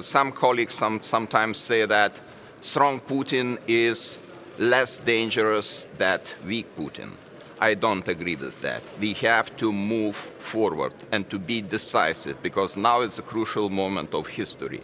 Some colleagues some, sometimes say that strong Putin is less dangerous than weak Putin. I don't agree with that. We have to move forward and to be decisive because now is a crucial moment of history.